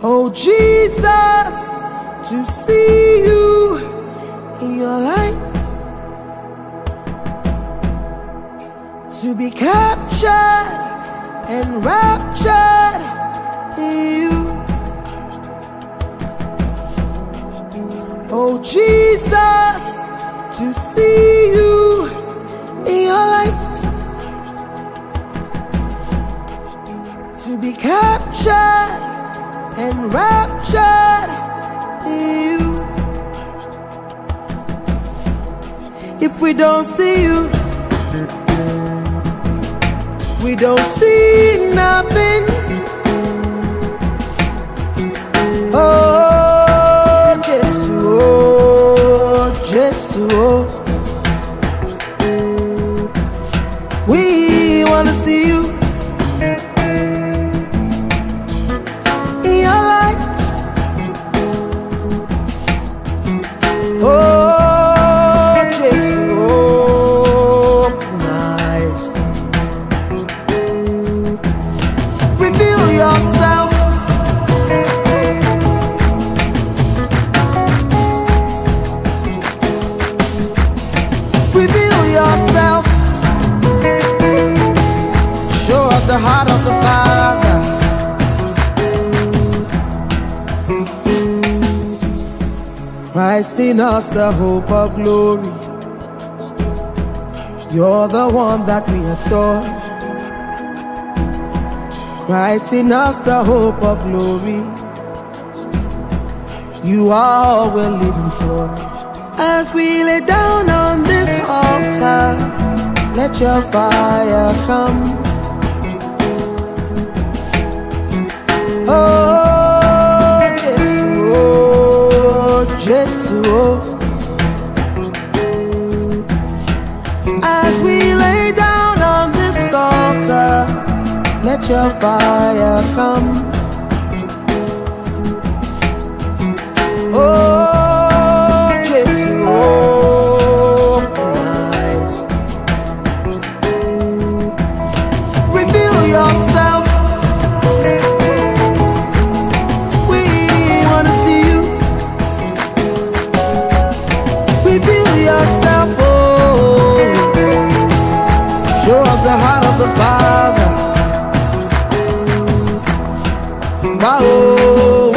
Oh Jesus, to see you in your light, to be captured and raptured in you. Oh Jesus, to see you in your light, to be captured and raptured you. If we don't see you, we don't see nothing. We Christ in us, the hope of glory. You're the one that we adore. Christ in us, the hope of glory. You are all we're living for. As we lay down on this altar, let your fire come. Oh, oh. As we lay down on this altar, let your fire come. Oh, Wow,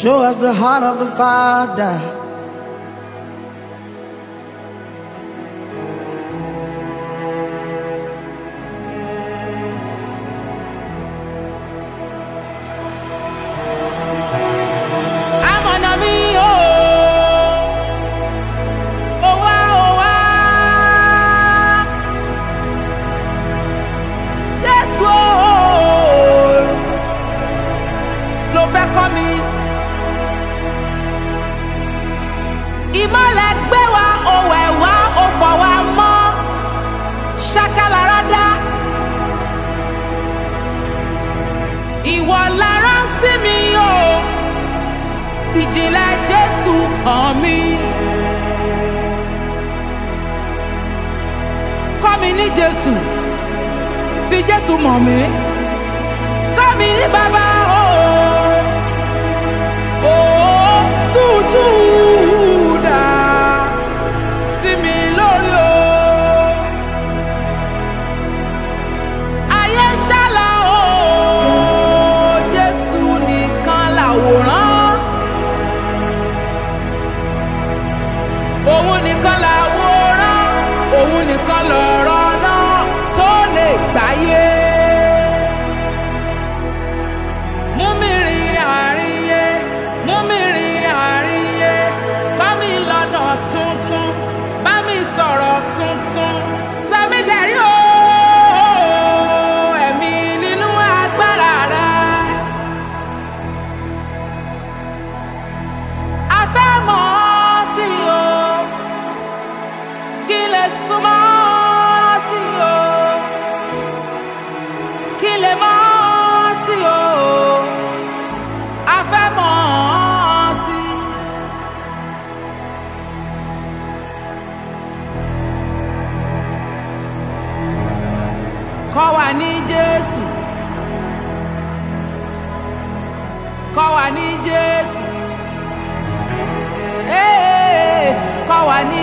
Show us the heart of the Father. Ìmọ̀lẹ̀ gbé wa, òwò ẹ̀wá, ó fọ̀ wá mọ́. Ṣákàlára dá. Ìwọ lára sí mi o ìjìnlẹ̀ jésù hàn mí. kọ́ mi ní jésù fi jésù mọ̀ mí. kọ́ mi ní bàbá kọ́ wa ní Jésù. Kọ́ wa ní Jésù. Kọ́ wa ní